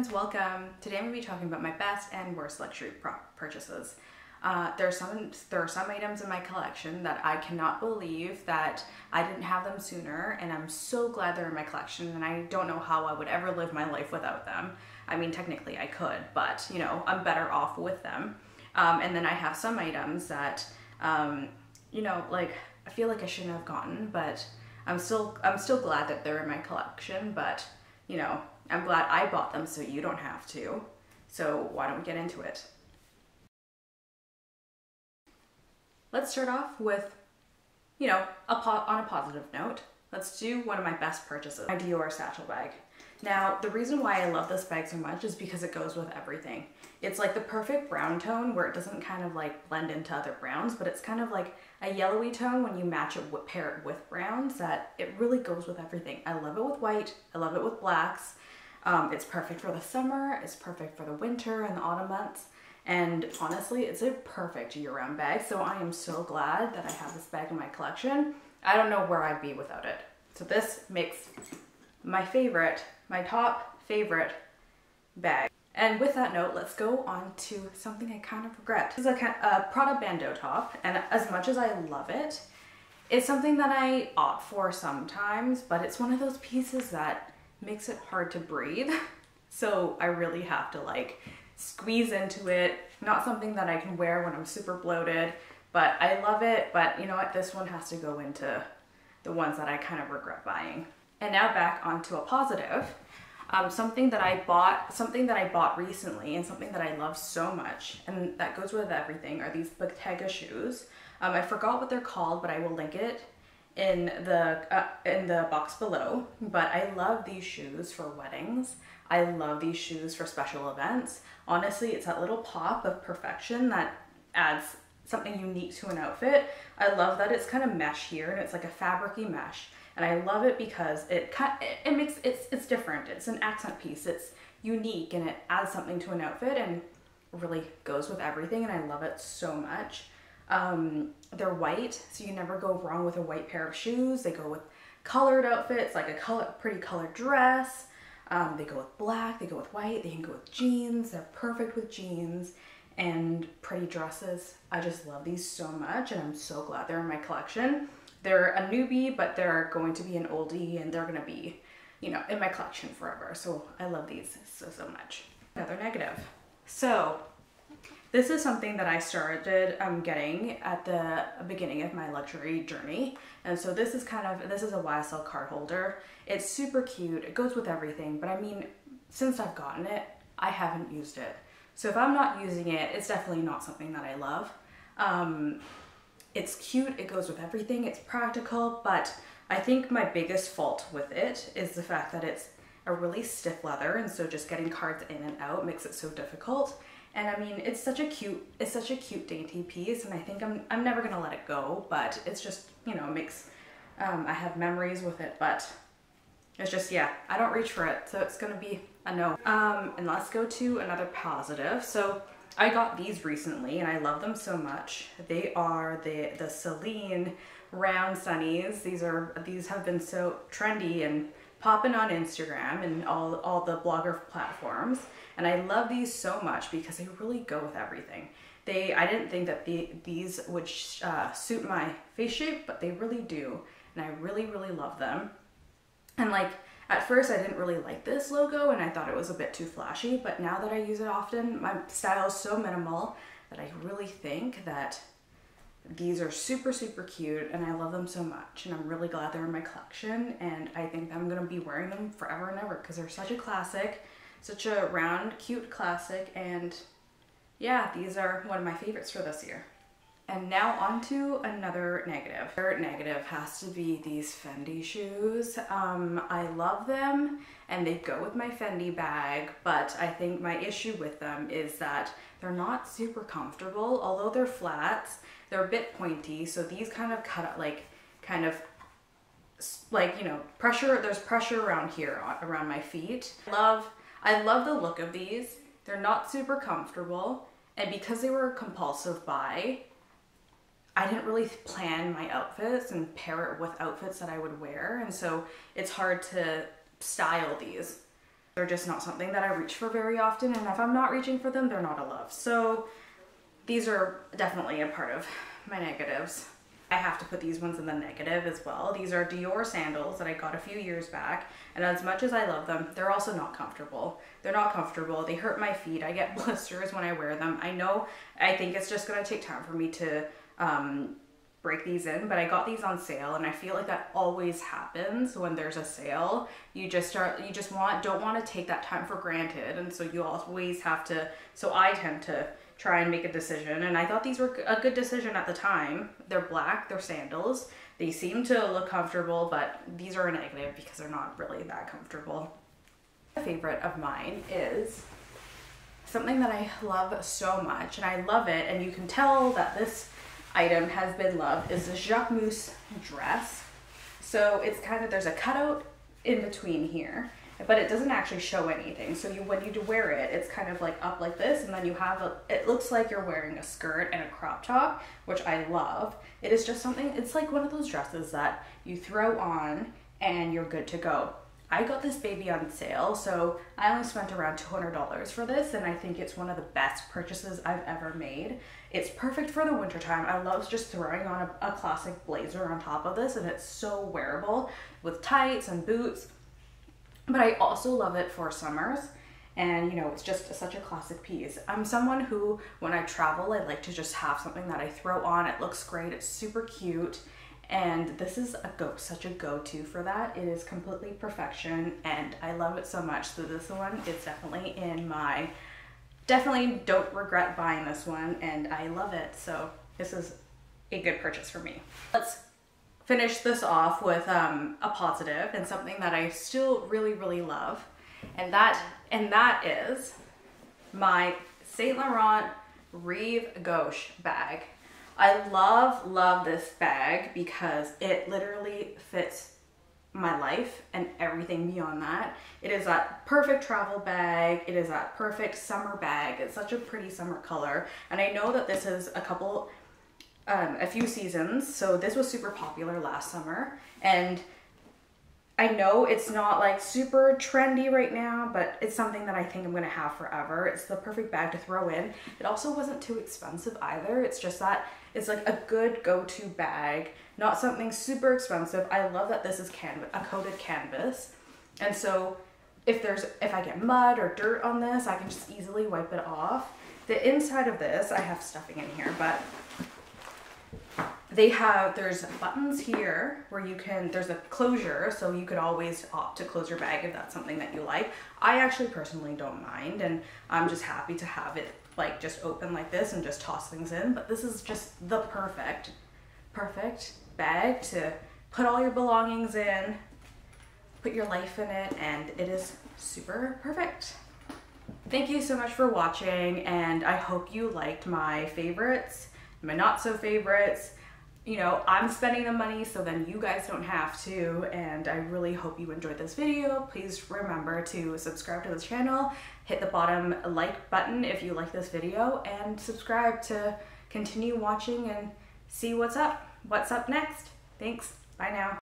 friends, welcome. Today I'm going to be talking about my best and worst luxury prop purchases. Uh, there are some there are some items in my collection that I cannot believe that I didn't have them sooner, and I'm so glad they're in my collection. And I don't know how I would ever live my life without them. I mean, technically I could, but you know I'm better off with them. Um, and then I have some items that um, you know like I feel like I shouldn't have gotten, but I'm still I'm still glad that they're in my collection. But you know I'm glad I bought them so you don't have to. So why don't we get into it? Let's start off with, you know, a on a positive note. Let's do one of my best purchases, my Dior satchel bag. Now, the reason why I love this bag so much is because it goes with everything. It's like the perfect brown tone where it doesn't kind of like blend into other browns, but it's kind of like a yellowy tone when you match it, pair it with browns that it really goes with everything. I love it with white, I love it with blacks, um, it's perfect for the summer, it's perfect for the winter and the autumn months. And honestly, it's a perfect year-round bag. So I am so glad that I have this bag in my collection. I don't know where I'd be without it. So this makes my favorite, my top favorite bag. And with that note, let's go on to something I kind of regret. This is a, a Prada bandeau top, and as much as I love it, it's something that I opt for sometimes, but it's one of those pieces that makes it hard to breathe. So I really have to like squeeze into it. Not something that I can wear when I'm super bloated, but I love it. But you know what? This one has to go into the ones that I kind of regret buying. And now back onto a positive. Um, something that I bought, something that I bought recently and something that I love so much and that goes with everything are these Bottega shoes. Um, I forgot what they're called, but I will link it in the uh, in the box below but I love these shoes for weddings. I love these shoes for special events. Honestly it's that little pop of perfection that adds something unique to an outfit. I love that it's kind of mesh here and it's like a fabricy mesh and I love it because it it makes it's it's different. It's an accent piece. It's unique and it adds something to an outfit and really goes with everything and I love it so much um, they're white, so you never go wrong with a white pair of shoes. They go with colored outfits, like a color, pretty colored dress. Um, they go with black, they go with white, they can go with jeans. They're perfect with jeans and pretty dresses. I just love these so much and I'm so glad they're in my collection. They're a newbie, but they're going to be an oldie and they're gonna be, you know, in my collection forever. So I love these so, so much. Another negative. So this is something that I started um, getting at the beginning of my luxury journey. And so this is kind of, this is a YSL card holder. It's super cute. It goes with everything. But I mean, since I've gotten it, I haven't used it. So if I'm not using it, it's definitely not something that I love. Um, it's cute. It goes with everything. It's practical. But I think my biggest fault with it is the fact that it's a really stiff leather. And so just getting cards in and out makes it so difficult. And I mean, it's such a cute, it's such a cute dainty piece and I think I'm, I'm never gonna let it go, but it's just, you know, makes, um, I have memories with it, but it's just, yeah, I don't reach for it. So it's gonna be a no. Um, and let's go to another positive. So I got these recently and I love them so much. They are the, the Celine round sunnies. These are, these have been so trendy and popping on Instagram and all, all the blogger platforms. And I love these so much because they really go with everything. They, I didn't think that the, these would uh, suit my face shape, but they really do. And I really, really love them. And like, at first I didn't really like this logo and I thought it was a bit too flashy, but now that I use it often, my style is so minimal that I really think that these are super, super cute and I love them so much and I'm really glad they're in my collection and I think I'm gonna be wearing them forever and ever because they're such a classic, such a round, cute classic and yeah, these are one of my favorites for this year. And now on to another negative. Third negative has to be these Fendi shoes. Um, I love them and they go with my Fendi bag, but I think my issue with them is that they're not super comfortable. Although they're flats, they're a bit pointy. So these kind of cut like, kind of like, you know, pressure, there's pressure around here, around my feet. I love, I love the look of these. They're not super comfortable. And because they were a compulsive buy, I didn't really plan my outfits and pair it with outfits that I would wear. And so it's hard to style these. They're just not something that I reach for very often, and if I'm not reaching for them, they're not a love. So these are definitely a part of my negatives. I have to put these ones in the negative as well. These are Dior sandals that I got a few years back. And as much as I love them, they're also not comfortable. They're not comfortable. They hurt my feet. I get blisters when I wear them. I know, I think it's just gonna take time for me to um, break these in, but I got these on sale and I feel like that always happens when there's a sale. You just start, you just want, don't want to take that time for granted. And so you always have to, so I tend to try and make a decision. And I thought these were a good decision at the time. They're black, they're sandals. They seem to look comfortable, but these are a negative because they're not really that comfortable. A favorite of mine is something that I love so much, and I love it, and you can tell that this item has been loved, is the Jacquemus dress. So it's kind of, there's a cutout in between here, but it doesn't actually show anything. So you when you wear it, it's kind of like up like this, and then you have a, it looks like you're wearing a skirt and a crop top, which I love. It is just something, it's like one of those dresses that you throw on and you're good to go. I got this baby on sale, so I only spent around $200 for this, and I think it's one of the best purchases I've ever made. It's perfect for the wintertime. I love just throwing on a, a classic blazer on top of this, and it's so wearable with tights and boots but I also love it for summers and you know it's just such a classic piece i'm someone who when i travel i like to just have something that i throw on it looks great it's super cute and this is a go such a go-to for that it is completely perfection and i love it so much so this one is definitely in my definitely don't regret buying this one and i love it so this is a good purchase for me let's finish this off with um, a positive and something that I still really, really love. And that, and that is my Saint Laurent Rive Gauche bag. I love, love this bag because it literally fits my life and everything beyond that. It is that perfect travel bag. It is that perfect summer bag. It's such a pretty summer color. And I know that this is a couple um, a few seasons. So this was super popular last summer. And I know it's not like super trendy right now, but it's something that I think I'm gonna have forever. It's the perfect bag to throw in. It also wasn't too expensive either. It's just that it's like a good go-to bag, not something super expensive. I love that this is canvas, a coated canvas. And so if there's, if I get mud or dirt on this, I can just easily wipe it off. The inside of this, I have stuffing in here, but they have, there's buttons here where you can, there's a closure, so you could always opt to close your bag if that's something that you like. I actually personally don't mind, and I'm just happy to have it like just open like this and just toss things in, but this is just the perfect, perfect bag to put all your belongings in, put your life in it, and it is super perfect. Thank you so much for watching, and I hope you liked my favorites, my not so favorites, you know, I'm spending the money so then you guys don't have to. And I really hope you enjoyed this video. Please remember to subscribe to this channel, hit the bottom like button if you like this video, and subscribe to continue watching and see what's up, what's up next. Thanks. Bye now.